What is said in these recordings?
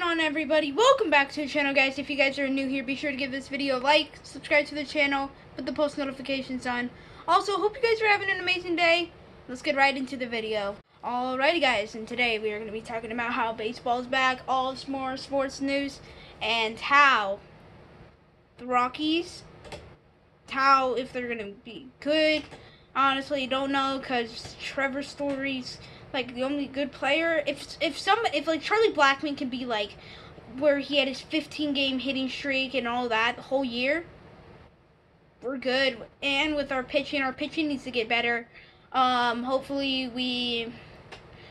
going on everybody? Welcome back to the channel guys. If you guys are new here, be sure to give this video a like, subscribe to the channel, put the post notifications on. Also, hope you guys are having an amazing day. Let's get right into the video. Alrighty guys, and today we are going to be talking about how baseball is back, all more sports news, and how the Rockies, how if they're going to be good. Honestly, don't know because Trevor Story's like the only good player. If if some if like Charlie Blackmon can be like where he had his 15 game hitting streak and all that the whole year, we're good. And with our pitching, our pitching needs to get better. Um, hopefully we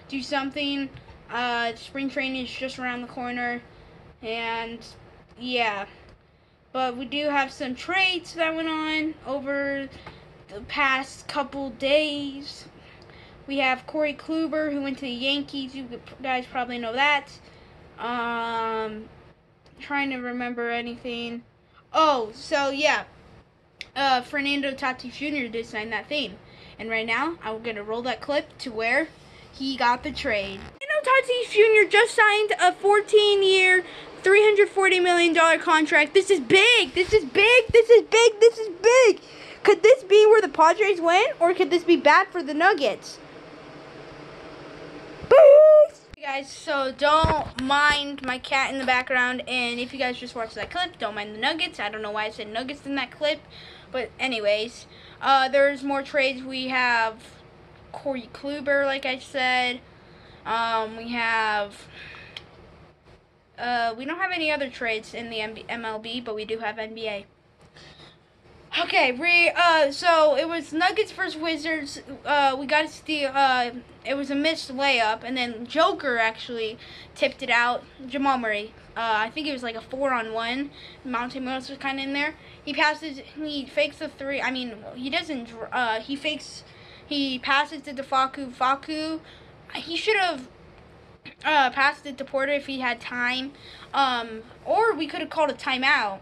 do something. Uh, spring training is just around the corner, and yeah. But we do have some trades that went on over the past couple days. We have Corey Kluber, who went to the Yankees. You guys probably know that. Um, trying to remember anything. Oh, so yeah. Uh, Fernando Tatis Jr. did sign that thing. And right now, I'm going to roll that clip to where he got the trade. Fernando Tatis Jr. just signed a 14-year, $340 million contract. This is big. This is big. This is big. This is big. Could this be where the Padres win, or could this be bad for the Nuggets? guys, so don't mind my cat in the background, and if you guys just watched that clip, don't mind the nuggets. I don't know why I said nuggets in that clip, but anyways, uh, there's more trades. We have Corey Kluber, like I said. Um, we have, uh, we don't have any other trades in the MLB, but we do have NBA. Okay, we uh so it was Nuggets versus Wizards. Uh we got the uh it was a missed layup and then Joker actually tipped it out. Jamal Murray. Uh I think it was like a 4 on 1. Monte Morris was kind of in there. He passes he fakes the 3. I mean, he doesn't uh he fakes he passes it to Facu. Facu he should have uh passed it to Porter if he had time. Um or we could have called a timeout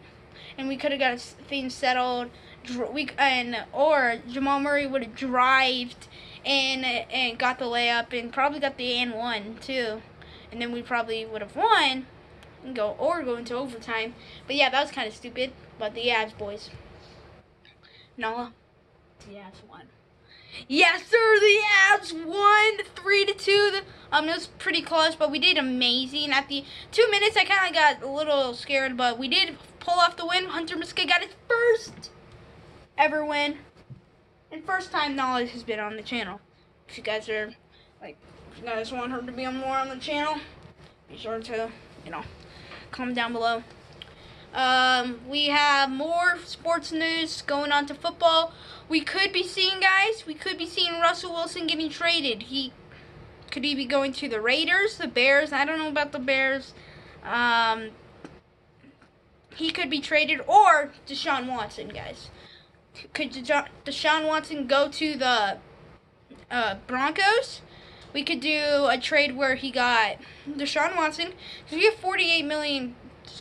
and we could have got things settled. We and or Jamal Murray would have drived and and got the layup and probably got the and one too, and then we probably would have won and go or go into overtime. But yeah, that was kind of stupid. But the Avs boys, Noah, the Avs won. Yes, sir. The Avs won three to two. Um, it was pretty close, but we did amazing. At the two minutes, I kind of got a little scared, but we did pull off the win. Hunter Miska got his first ever win, and first time Knowledge has been on the channel. If you guys are like, if you guys want her to be on more on the channel, be sure to, you know, comment down below. Um, we have more sports news going on to football. We could be seeing, guys, we could be seeing Russell Wilson getting traded. He could he be going to the Raiders, the Bears? I don't know about the Bears. Um, he could be traded, or Deshaun Watson, guys. Could Deshaun Watson go to the uh, Broncos? We could do a trade where he got Deshaun Watson, we have 48 million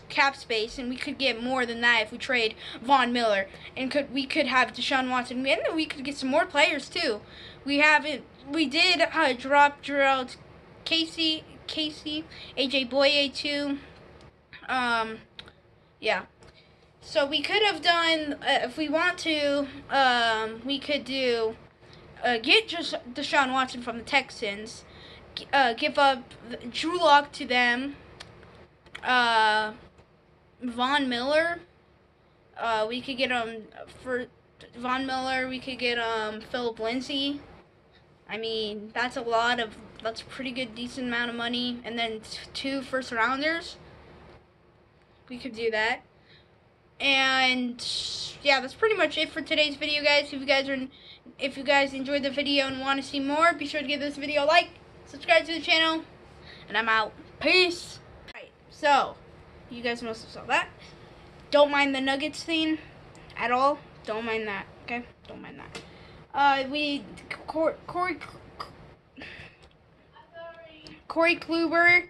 cap space, and we could get more than that if we trade Von Miller, and could we could have Deshaun Watson, and we could get some more players too. We haven't, we did uh, drop Jurrell Casey, Casey, AJ Bouye too. Um, yeah. So we could have done, uh, if we want to, um, we could do, uh, get just Deshaun Watson from the Texans, uh, give up Drew Lock to them, uh, Von Miller. Uh, we could get um for Von Miller. We could get um Phillip Lindsay. I mean, that's a lot of that's a pretty good, decent amount of money. And then two first rounders. We could do that. And yeah, that's pretty much it for today's video, guys. If you guys are, if you guys enjoyed the video and want to see more, be sure to give this video a like, subscribe to the channel, and I'm out. Peace. So you guys must have saw that. Don't mind the Nuggets thing at all. Don't mind that. Okay, don't mind that. Uh, we Corey Corey Corey Kluber.